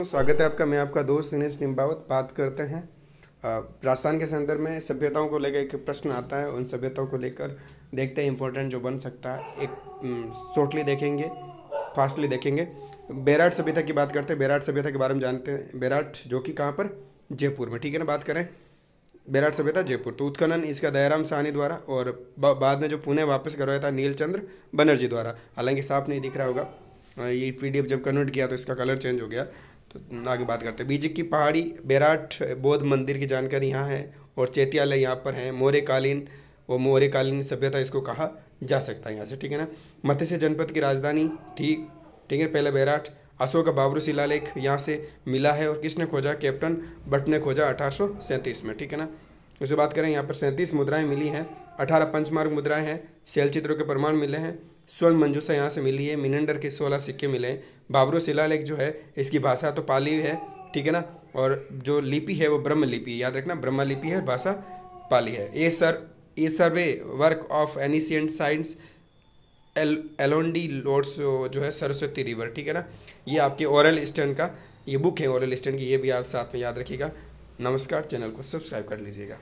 स्वागत है आपका। मैं आपका दोस्त दिनेश निम्बावत बात करते हैं। राजस्थान के संदर्भ में सभ्यताओं को लेकर एक प्रश्न आता है। उन सभ्यताओं को लेकर देखते हैं इंपॉर्टेंट जो बन सकता है, एक शॉर्टली देखेंगे फास्टली देखेंगे। बेराट सभ्यता की बात करते हैं। बेराट सभ्यता के बारे में जानते हैं। बेराट जो कि कहाँ पर? जयपुर में, ठीक है ना, बात करें। बेराट सभ्यता जयपुर। तो उत्खनन इसका दयाराम साहनी द्वारा और बाद में जो पुणे वापस करवाया था नीलचंद्र बनर्जी द्वारा। हालाँकि साफ़ नहीं दिख रहा होगा। ये पीडीएफ जब कन्वर्ट किया तो इसका कलर चेंज हो गया। तो आगे बात करते हैं। बीजे की पहाड़ी, बेराट, बौद्ध मंदिर की जानकारी यहाँ है और चैत्यालय यहाँ पर है। मौर्यकालीन, वो मौर्यकालीन सभ्यता इसको कहा जा सकता है यहाँ से, ठीक है ना? मत्स्य जनपद की राजधानी, ठीक ठीक है? पहले बेराट, अशोक बाबरू शिलालेख यहाँ से मिला है और किसने खोजा? कैप्टन बट ने खोजा अठारह सौ सैंतीस में, ठीक है ना? उसके बात करें, यहाँ पर सैंतीस मुद्राएँ मिली हैं, अठारह पंचमार्ग मुद्राएँ हैं, शैल चित्रों के प्रमाण मिले हैं, स्वर्ण मंजूसा यहाँ से मिली है, मिनेंडर के सोलह सिक्के मिले हैं, बाबरो शिलालेख जो है, इसकी भाषा तो पाली है, ठीक है ना? और जो लिपि है वो ब्रह्म लिपि याद रखना ब्रह्म लिपि है, भाषा पाली है। A sir, a survey, work of ancient science, L, एलोंडी loads जो है सरस्वती रिवर, ठीक है ना? ये आपके ओरल स्टैंड का, ये बुक है ओरल स्टैंड की, ये भी आप साथ में याद रखिएगा। नमस्कार चैनल को सब्सक्राइब कर लीजिएगा।